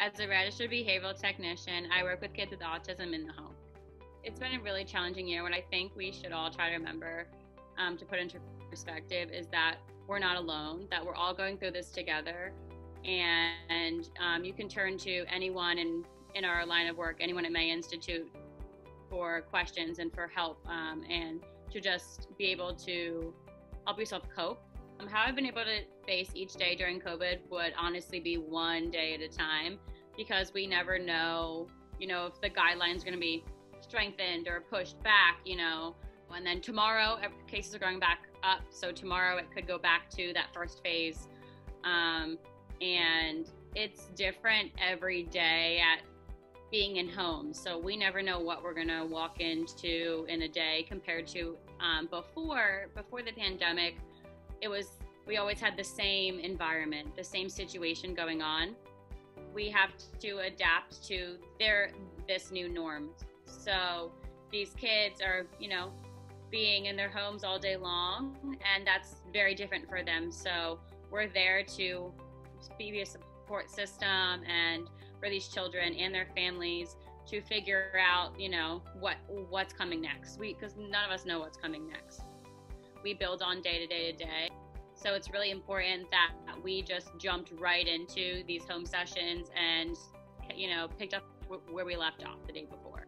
As a registered behavioral technician, I work with kids with autism in the home. It's been a really challenging year. What I think we should all try to remember um, to put into perspective is that we're not alone, that we're all going through this together. And um, you can turn to anyone in, in our line of work, anyone at May Institute, for questions and for help um, and to just be able to help yourself cope. Um, how I've been able to face each day during COVID would honestly be one day at a time because we never know, you know, if the guidelines are going to be strengthened or pushed back, you know. And then tomorrow, cases are going back up. So tomorrow it could go back to that first phase. Um, and it's different every day at being in homes. So we never know what we're going to walk into in a day compared to um, before before the pandemic. It was we always had the same environment, the same situation going on. We have to adapt to their this new norm. So these kids are, you know, being in their homes all day long, and that's very different for them. So we're there to be a support system and for these children and their families to figure out, you know, what what's coming next. We because none of us know what's coming next. We build on day to day to day. So it's really important that we just jumped right into these home sessions and you know picked up where we left off the day before.